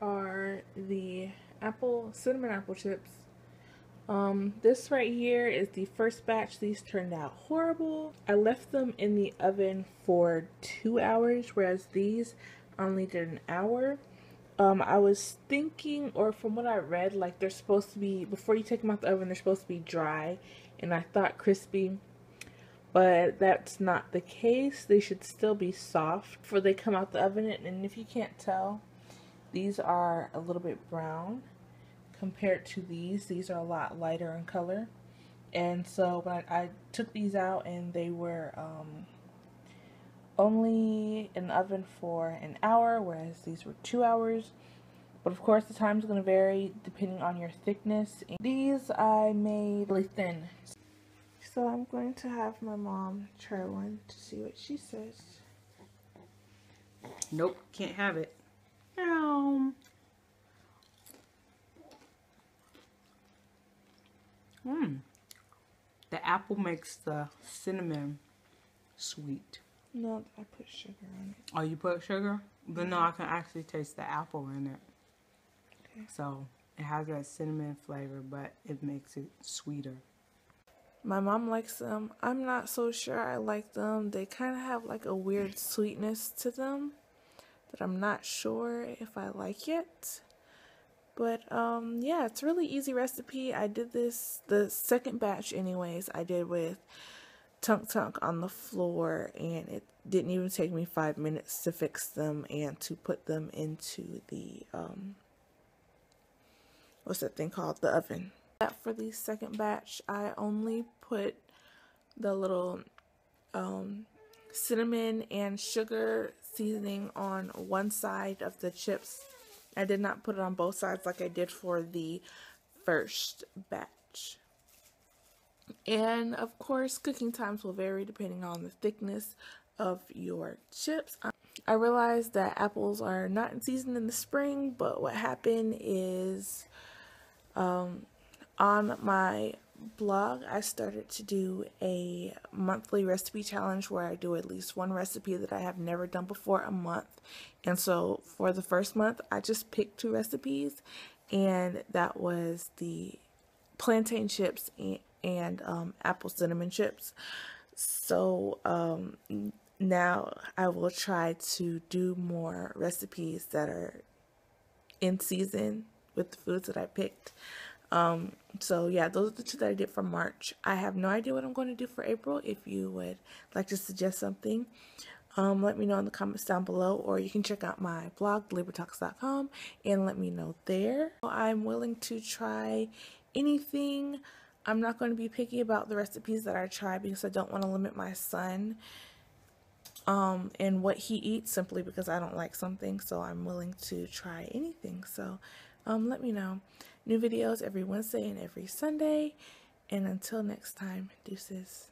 are the apple cinnamon apple chips. Um, this right here is the first batch. These turned out horrible. I left them in the oven for two hours, whereas these only did an hour. Um, I was thinking, or from what I read, like they're supposed to be, before you take them out the oven, they're supposed to be dry. And I thought crispy, but that's not the case. They should still be soft before they come out the oven. And if you can't tell, these are a little bit brown compared to these. These are a lot lighter in color. And so when I, I took these out and they were um, only in the oven for an hour, whereas these were two hours. But of course the time is going to vary depending on your thickness. And these I made really thin. So I'm going to have my mom try one to see what she says. Nope, can't have it. Mmm. The apple makes the cinnamon sweet. No, I put sugar on it. Oh, you put sugar? But no, mm-hmm. I can actually taste the apple in it. Okay. So it has that cinnamon flavor, but it makes it sweeter. My mom likes them. I'm not so sure I like them. They kind of have like a weird sweetness to them I'm not sure if I like it. But um yeah, it's a really easy recipe. I did this the second batch anyways. I did with Tunk Tunk on the floor and it didn't even take me 5 minutes to fix them and to put them into the um what's that thing called? The oven. For the second batch, I only put the little um cinnamon and sugar seasoning on one side of the chips. I did not put it on both sides like I did for the first batch. And of course, cooking times will vary depending on the thickness of your chips. I realized that apples are not in season in the spring, but what happened is um, on my blog, I started to do a monthly recipe challenge where I do at least one recipe that I have never done before a month. And so for the first month, I just picked two recipes, and that was the plantain chips and, and um, apple cinnamon chips. So um, now I will try to do more recipes that are in season with the foods that I picked. Um, so yeah, those are the two that I did for March. I have no idea what I'm going to do for April. If you would like to suggest something, um, let me know in the comments down below, or you can check out my blog, libratalks.com, and let me know there. I'm willing to try anything. I'm not going to be picky about the recipes that I try because I don't want to limit my son um, and what he eats simply because I don't like something. So I'm willing to try anything. So um, let me know. New videos every Wednesday and every Sunday. And until next time, deuces.